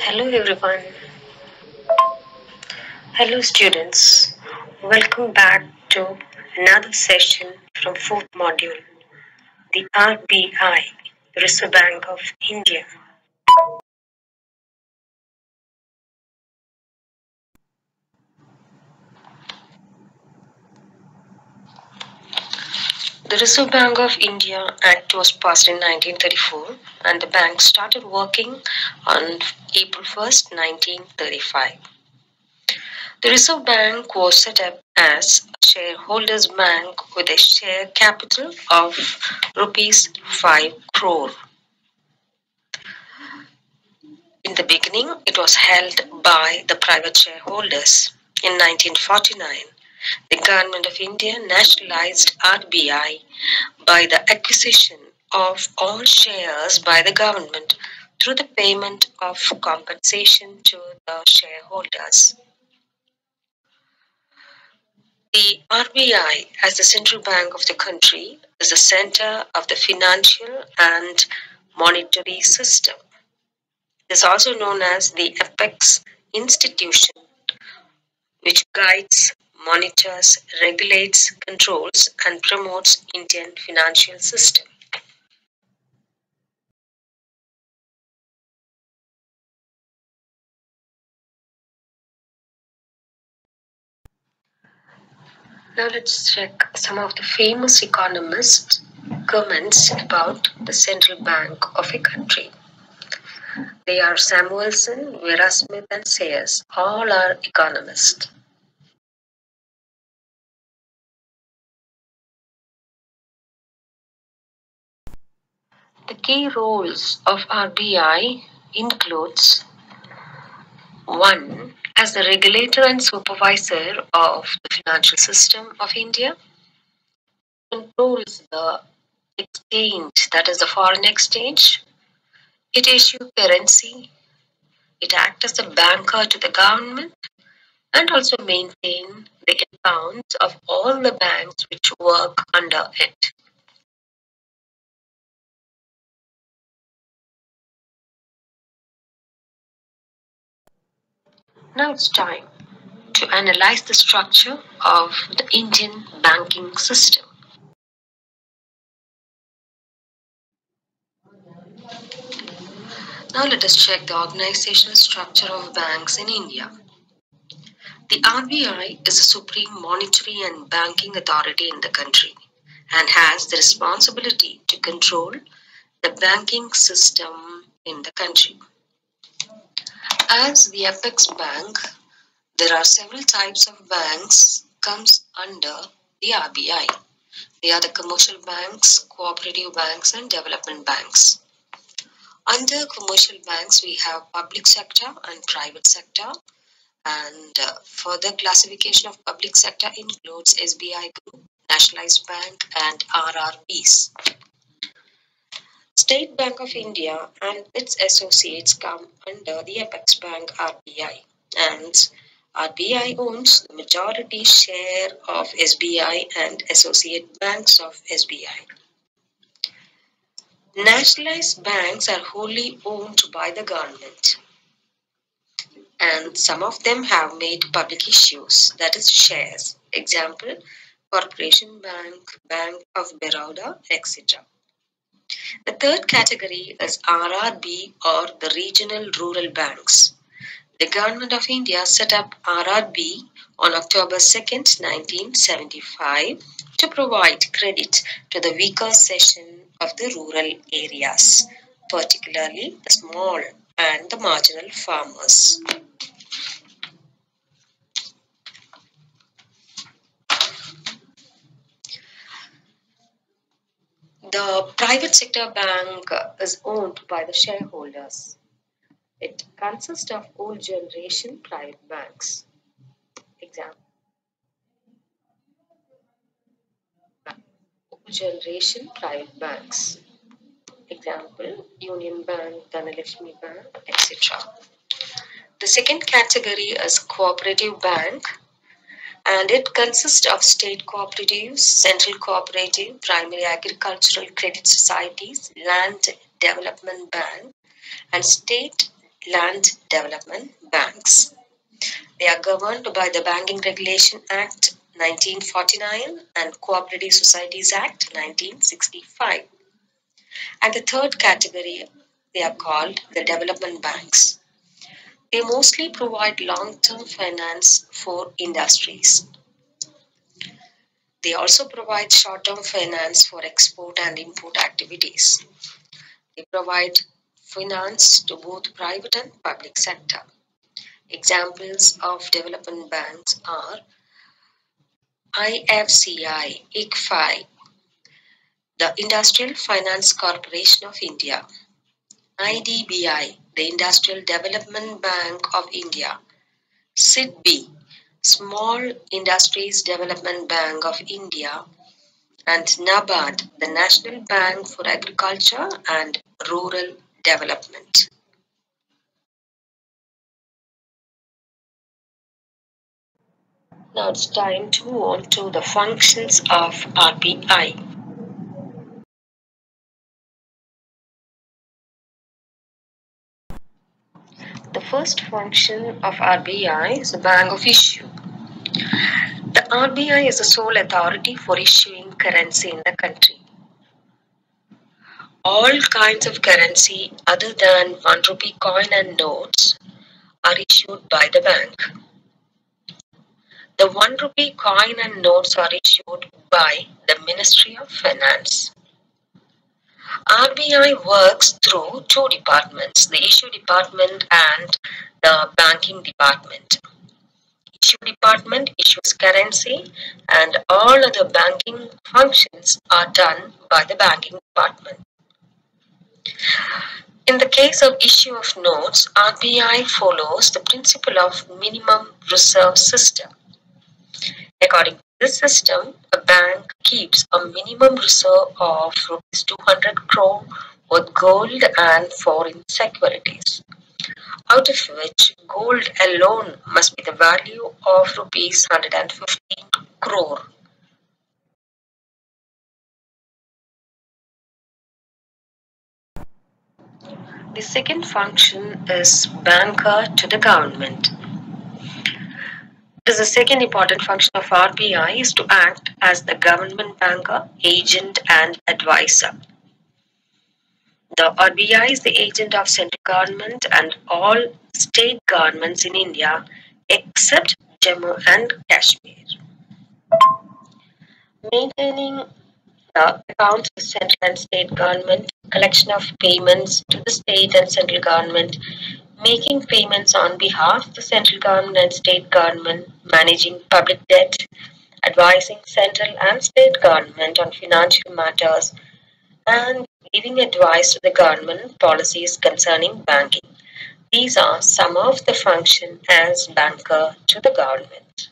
Hello everyone. Hello students. Welcome back to another session from fourth module, the RBI, Reserve Bank of India. The Reserve Bank of India Act was passed in 1934 and the bank started working on April 1st, 1935. The Reserve Bank was set up as a shareholders bank with a share capital of rupees 5 crore. In the beginning, it was held by the private shareholders. In 1949, the Government of India nationalized RBI by the acquisition of all shares by the government through the payment of compensation to the shareholders. The RBI, as the central bank of the country, is the center of the financial and monetary system. It is also known as the apex institution, which guides monitors, regulates, controls, and promotes Indian financial system. Now let's check some of the famous economists' comments about the central bank of a country. They are Samuelson, Vera Smith, and Sayers. All are economists. The key roles of RBI includes 1. As the regulator and supervisor of the financial system of India, controls the exchange, that is the foreign exchange. It issues currency. It acts as a banker to the government and also maintain the accounts of all the banks which work under it. Now it's time to analyze the structure of the Indian banking system. Now let us check the organizational structure of banks in India. The RBI is the supreme monetary and banking authority in the country and has the responsibility to control the banking system in the country. As the apex bank, there are several types of banks comes under the RBI. They are the commercial banks, cooperative banks and development banks. Under commercial banks, we have public sector and private sector. And uh, further classification of public sector includes SBI Group, Nationalized Bank and RRBs. State Bank of India and its associates come under the Apex Bank RBI and RBI owns the majority share of SBI and associate banks of SBI. Nationalized banks are wholly owned by the government and some of them have made public issues, that is shares. Example, Corporation Bank, Bank of Baroda, etc. The third category is RRB or the regional rural banks. The government of India set up RRB on October 2nd, 1975 to provide credit to the weaker section of the rural areas, particularly the small and the marginal farmers. The private sector bank is owned by the shareholders. It consists of old generation private banks. Example. Old generation private banks. Example, Union Bank, Dhanalakshmi Bank, etc. The second category is cooperative bank and it consists of state cooperatives, central cooperative, primary agricultural credit societies, land development bank, and state land development banks. They are governed by the Banking Regulation Act 1949 and Cooperative Societies Act 1965. And the third category, they are called the development banks. They mostly provide long term finance for industries. They also provide short term finance for export and import activities. They provide finance to both private and public sector. Examples of development banks are IFCI, ICFI, the Industrial Finance Corporation of India, IDBI, the Industrial Development Bank of India, SIDBI, Small Industries Development Bank of India, and NABARD, the National Bank for Agriculture and Rural Development. Now it's time to move on to the functions of RBI. First function of RBI is the bank of issue. The RBI is the sole authority for issuing currency in the country. All kinds of currency other than 1 rupee coin and notes are issued by the bank. The 1 rupee coin and notes are issued by the Ministry of Finance. RBI works through two departments, the issue department and the banking department. Issue department issues currency and all other banking functions are done by the banking department. In the case of issue of notes, RBI follows the principle of minimum reserve system. According this system, a bank keeps a minimum reserve of rupees 200 crore with gold and foreign securities, out of which gold alone must be the value of rupees 115 crore. The second function is banker to the government. Is the second important function of RBI is to act as the government banker, agent and advisor. The RBI is the agent of central government and all state governments in India except Jammu and Kashmir. Maintaining the accounts of central and state government, collection of payments to the state and central government, making payments on behalf of the central government and state government, managing public debt, advising central and state government on financial matters, and giving advice to the government policies concerning banking. These are some of the functions as banker to the government.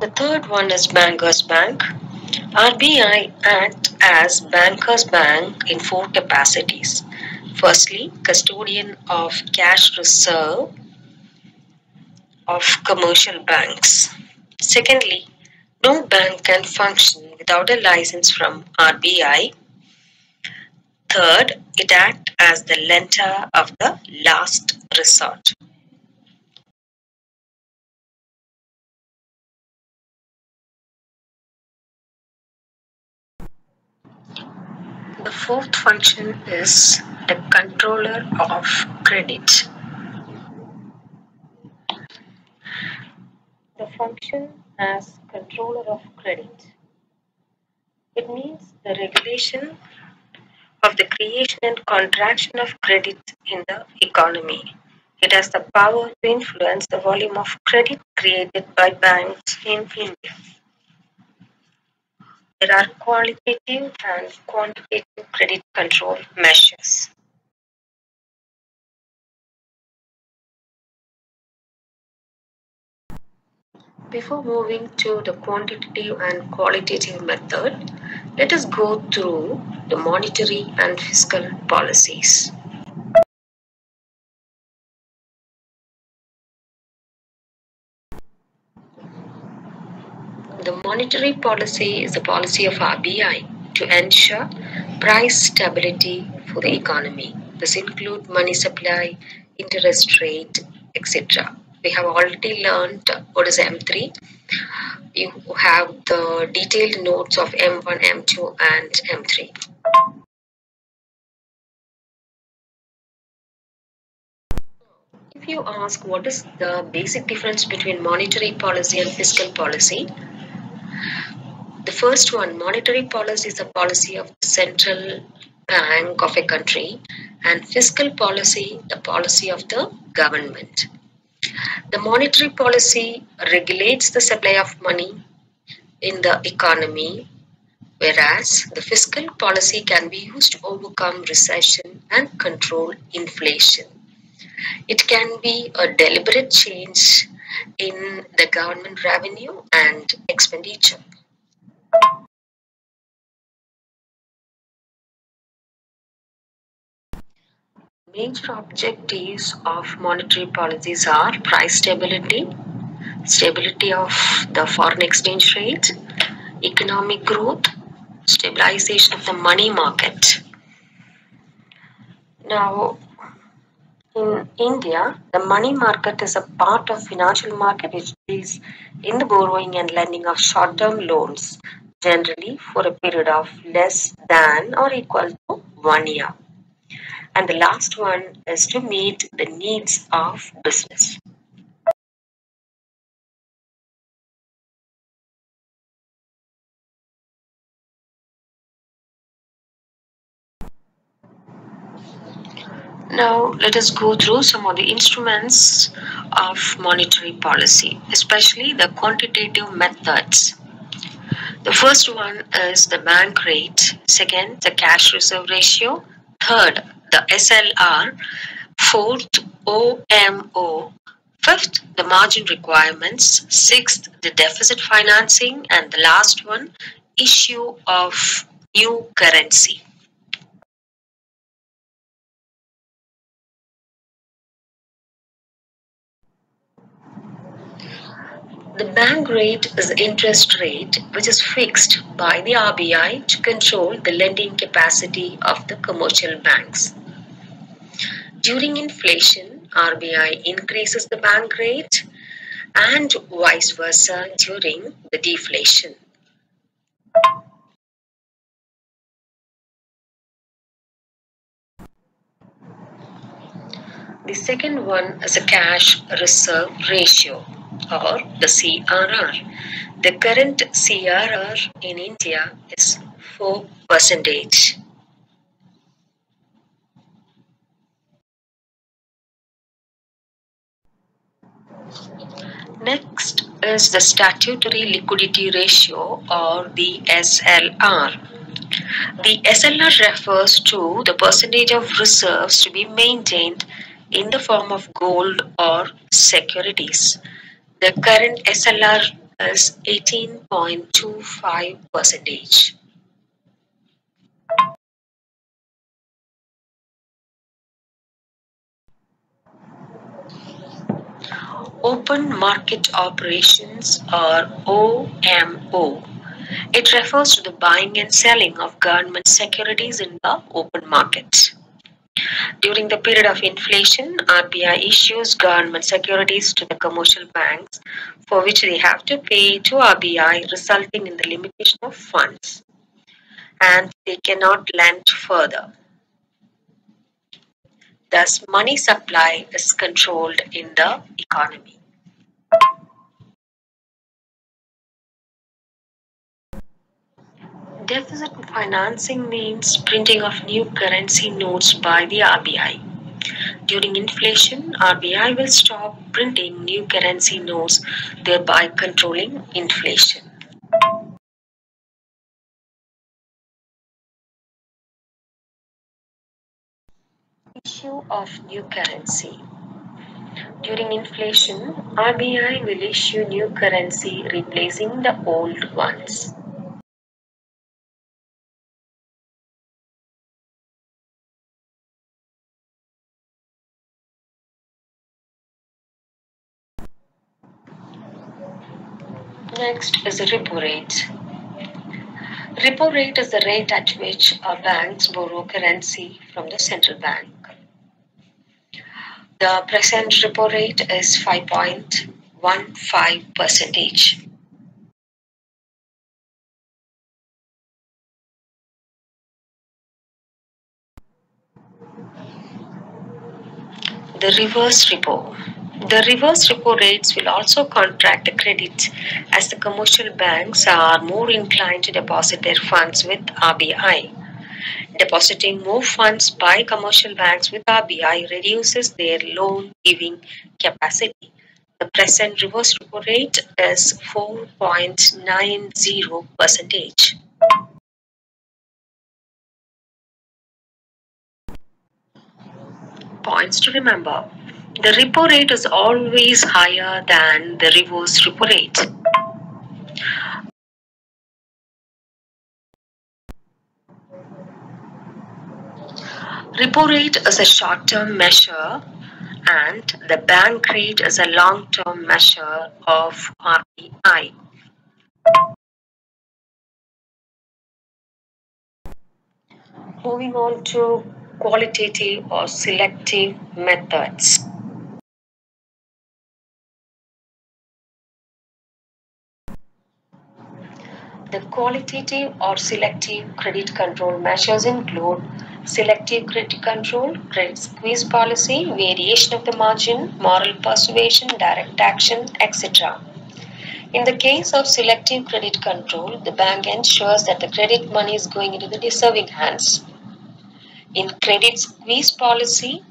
The third one is Bankers Bank. RBI act as Bankers Bank in four capacities. Firstly, custodian of cash reserve of commercial banks. Secondly, no bank can function without a license from RBI. Third, it acts as the lender of the last resort. The fourth function is the controller of credit. The function as controller of credit. It means the regulation of the creation and contraction of credit in the economy. It has the power to influence the volume of credit created by banks in India. There are qualitative and quantitative credit control measures. Before moving to the quantitative and qualitative method, let us go through the monetary and fiscal policies. The monetary policy is the policy of RBI. to ensure price stability for the economy. This include money supply, interest rate, etc. We have already learned what is M3. You have the detailed notes of M1, M2 and M3. If you ask what is the basic difference between monetary policy and fiscal policy, the first one, monetary policy is a policy of the central bank of a country and fiscal policy, the policy of the government. The monetary policy regulates the supply of money in the economy, whereas the fiscal policy can be used to overcome recession and control inflation. It can be a deliberate change in the government revenue and expenditure. Major objectives of monetary policies are price stability, stability of the foreign exchange rate, economic growth, stabilization of the money market. Now, in India, the money market is a part of financial market which is in the borrowing and lending of short-term loans, generally for a period of less than or equal to one year. And the last one is to meet the needs of business. Now, let us go through some of the instruments of monetary policy, especially the quantitative methods. The first one is the bank rate, second, the cash reserve ratio, third, the SLR, fourth, OMO, fifth, the margin requirements, sixth, the deficit financing, and the last one, issue of new currency. The bank rate is the interest rate which is fixed by the RBI to control the lending capacity of the commercial banks. During inflation, RBI increases the bank rate and vice versa during the deflation. The second one is a cash reserve ratio or the CRR. The current CRR in India is 4 percentage. Next is the statutory liquidity ratio or the SLR. The SLR refers to the percentage of reserves to be maintained in the form of gold or securities. The current SLR is 18.25 percentage. Open Market Operations or OMO. It refers to the buying and selling of government securities in the open market. During the period of inflation, RBI issues government securities to the commercial banks for which they have to pay to RBI resulting in the limitation of funds and they cannot lend further. Thus, money supply is controlled in the economy. Deficit financing means printing of new currency notes by the RBI. During inflation, RBI will stop printing new currency notes, thereby controlling inflation. Issue of new currency. During inflation, RBI will issue new currency replacing the old ones. Next is the repo rate. Repo rate is the rate at which banks borrow currency from the central bank. The present repo rate is 5.15 percentage. The reverse repo. The reverse repo rates will also contract the credit as the commercial banks are more inclined to deposit their funds with RBI. Depositing more funds by commercial banks with RBI reduces their loan giving capacity. The present reverse repo rate is 4.90 percentage. Points to remember. The repo rate is always higher than the reverse repo rate. Repo rate is a short-term measure and the bank rate is a long-term measure of RBI. Moving on to qualitative or selective methods. The qualitative or selective credit control measures include selective credit control, credit squeeze policy, variation of the margin, moral persuasion, direct action, etc. In the case of selective credit control, the bank ensures that the credit money is going into the deserving hands. In credit squeeze policy,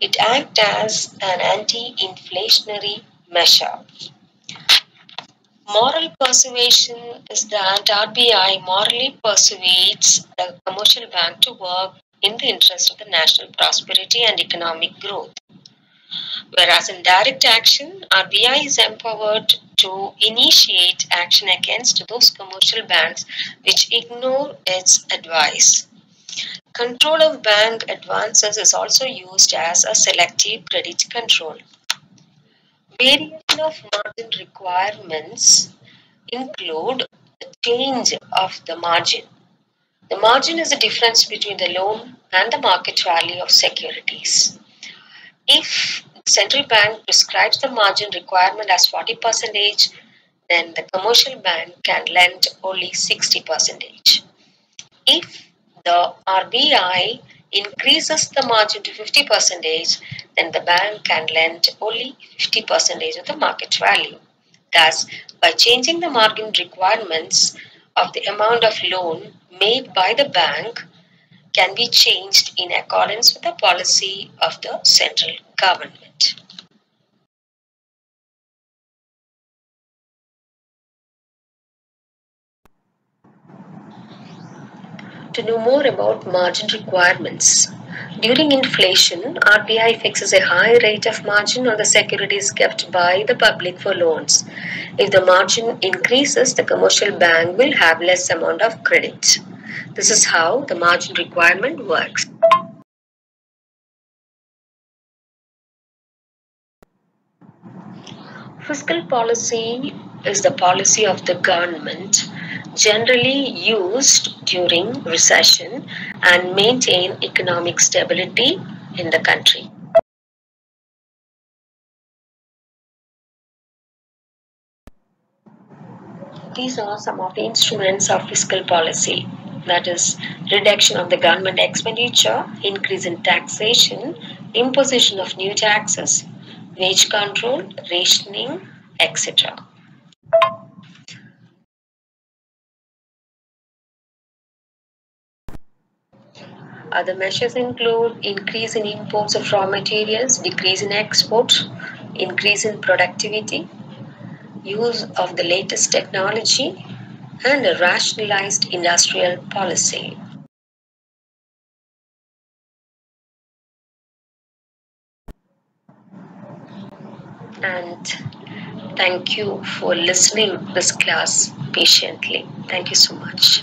it acts as an anti-inflationary measure. Moral persuasion is that RBI morally persuades the commercial bank to work in the interest of the national prosperity and economic growth. Whereas in direct action, RBI is empowered to initiate action against those commercial banks which ignore its advice. Control of bank advances is also used as a selective credit control. Variation of margin requirements include the change of the margin. The margin is the difference between the loan and the market value of securities. If central bank prescribes the margin requirement as 40 percentage, then the commercial bank can lend only 60 percentage. If the RBI increases the margin to 50 percentage, then the bank can lend only 50 percentage of the market value. Thus, by changing the margin requirements of the amount of loan made by the bank can be changed in accordance with the policy of the central government. To know more about margin requirements, during inflation, RBI fixes a high rate of margin on the securities kept by the public for loans. If the margin increases, the commercial bank will have less amount of credit. This is how the margin requirement works. Fiscal policy is the policy of the government generally used during recession and maintain economic stability in the country. These are some of the instruments of fiscal policy that is reduction of the government expenditure, increase in taxation, imposition of new taxes, wage control, rationing, etc. Other measures include increase in imports of raw materials, decrease in exports, increase in productivity, use of the latest technology, and a rationalized industrial policy. And thank you for listening this class patiently. Thank you so much.